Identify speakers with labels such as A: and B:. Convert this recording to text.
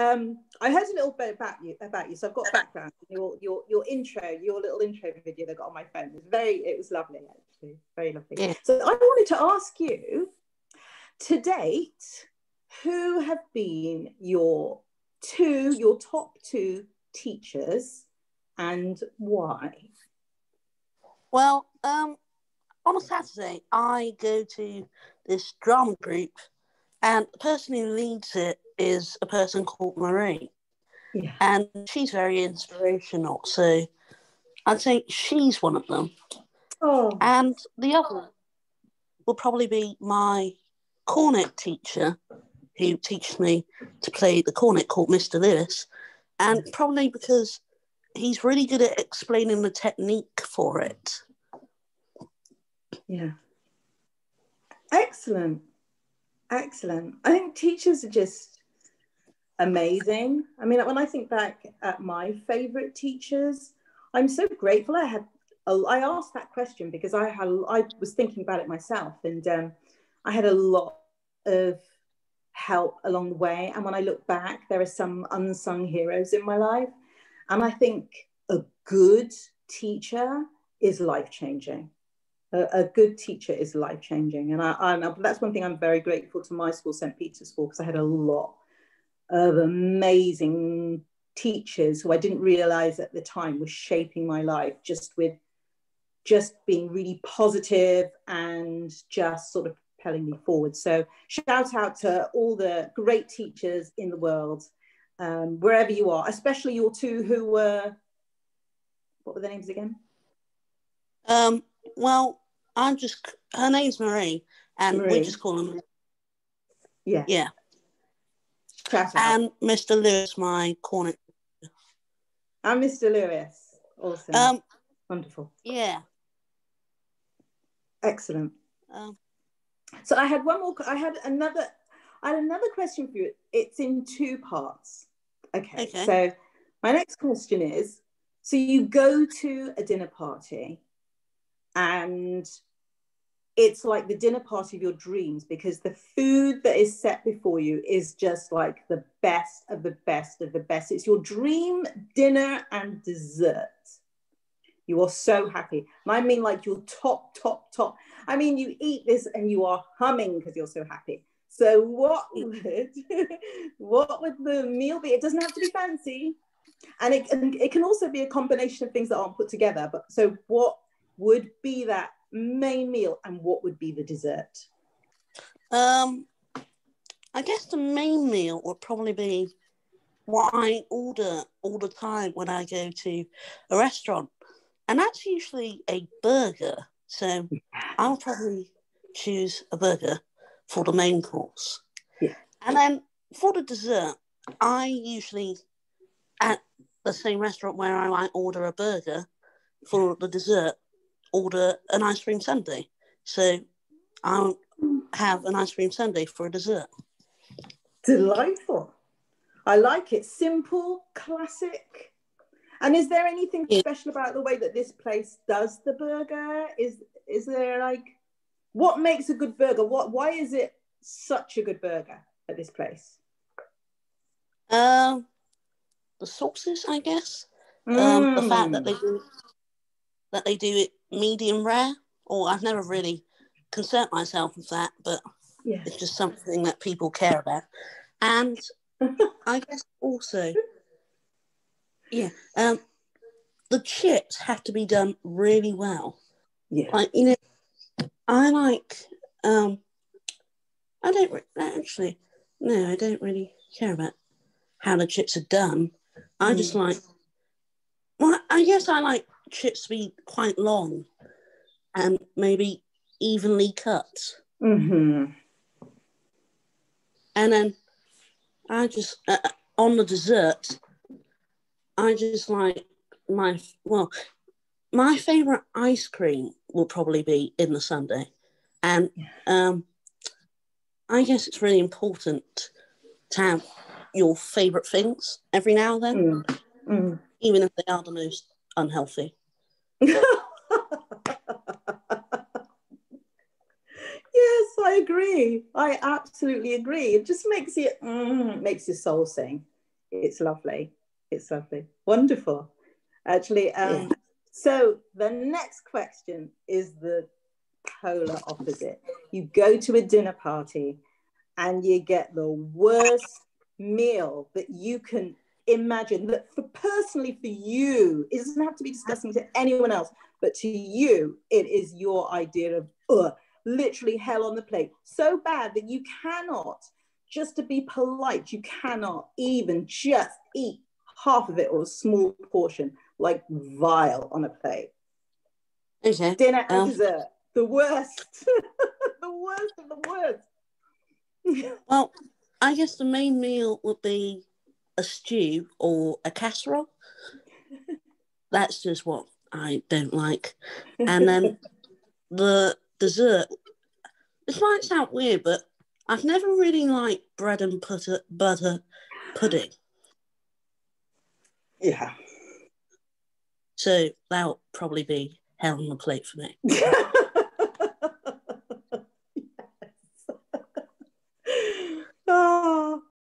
A: um, I heard a little bit about you about you, so I've got background. Your your your intro, your little intro video that I got on my phone it was very. It was lovely, actually, very lovely.
B: Yeah.
A: So I wanted to ask you, to date, who have been your two, your top two teachers, and why?
B: Well, um, on a Saturday, I go to this drama group, and the person who leads it is a person called Marie,
A: Yeah.
B: and she's very inspirational. So I'd say she's one of them.
A: Oh,
B: And the other will probably be my cornet teacher, who teaches me to play the cornet called Mr. Lewis. And probably because he's really good at explaining the technique for it.
A: Yeah. Excellent. Excellent. I think teachers are just amazing. I mean, when I think back at my favorite teachers, I'm so grateful I had. I asked that question because I had. I was thinking about it myself, and um, I had a lot of help along the way. And when I look back, there are some unsung heroes in my life, and I think a good teacher is life changing a, a good teacher is life changing. And I, I, that's one thing I'm very grateful to my school, St. Peter's School, because I had a lot of amazing teachers who I didn't realize at the time was shaping my life just with just being really positive and just sort of propelling me forward. So shout out to all the great teachers in the world, um, wherever you are, especially your two who were, what were their names again?
B: Um, well, I'm just, her name's Marie, and
A: Marie.
B: we just call her
A: Yeah.
B: Yeah.
A: Shout out.
B: And Mr. Lewis, my cornet.
A: And Mr. Lewis. Awesome.
B: Um,
A: Wonderful.
B: yeah.
A: Excellent.
B: Um,
A: So I had one more, I had another, I had another question for you. It's in two parts. Okay.
B: Okay.
A: So my next question is, so you go to a dinner party and it's like the dinner party of your dreams because the food that is set before you is just like the best of the best of the best. It's your dream dinner and dessert. You are so happy. And I mean, like your top, top, top. I mean, you eat this and you are humming because you're so happy. So, what mm. would what would the meal be? It doesn't have to be fancy, and it, and it can also be a combination of things that aren't put together. But so, what would be that main meal, and what would be the dessert?
B: um, I guess the main meal would probably be what I order all the time when I go to a restaurant. And that's usually a burger. So I'll probably choose a burger for the main course.
A: Yeah.
B: And then for the dessert, I usually at the same restaurant where I might order a burger for the dessert, order an ice cream sundae. So I'll have an ice cream sundae for a dessert.
A: Delightful. I like it. Simple, classic. And is there anything
B: Yeah.
A: special about the way that this place does the burger? Is is there like what makes a good burger? What why is it such a good burger at this place?
B: Um, the sauces, I guess. Um, the fact that they
A: Mm.
B: do that they do it medium rare, or I've never really concerned myself with that, but
A: yeah.
B: it's just something that people care about. And I guess also, yeah, um, the chips have to be done really well.
A: Yeah.
B: Like you know, I like um, I don't re- actually no, I don't really care about how the chips are done. I just
A: Mm.
B: like well, I guess I like chips be quite long and maybe evenly cut,
A: hmm
B: and then I just uh, uh, on the dessert, I just like my well, my favorite ice cream will probably be in the sundae, and um, I guess it's really important to have your favorite things every now and then,
A: Mm. Mm.
B: even if they are the most unhealthy.
A: yes, I agree. I absolutely agree. It just makes you mm, makes your soul sing. it's lovely. It's lovely. Wonderful. Actually, um,
B: Yeah.
A: so the next question is the polar opposite. You go to a dinner party and you get the worst meal that you can imagine that for personally for you it doesn't have to be disgusting to anyone else but to you it is your idea of ugh, literally hell on the plate. So bad that you cannot just to be polite you cannot even just eat half of it or a small portion like vile on a plate.
B: Okay.
A: dinner and
B: Um,
A: dessert. The worst. The worst of the worst.
B: Well, I guess the main meal would be a stew or a casserole. That's just what I don't like. And then um, the dessert. This might sound weird, but I've never really liked bread and butter, butter pudding.
A: yeah
B: So that'll probably be hell on the plate for me.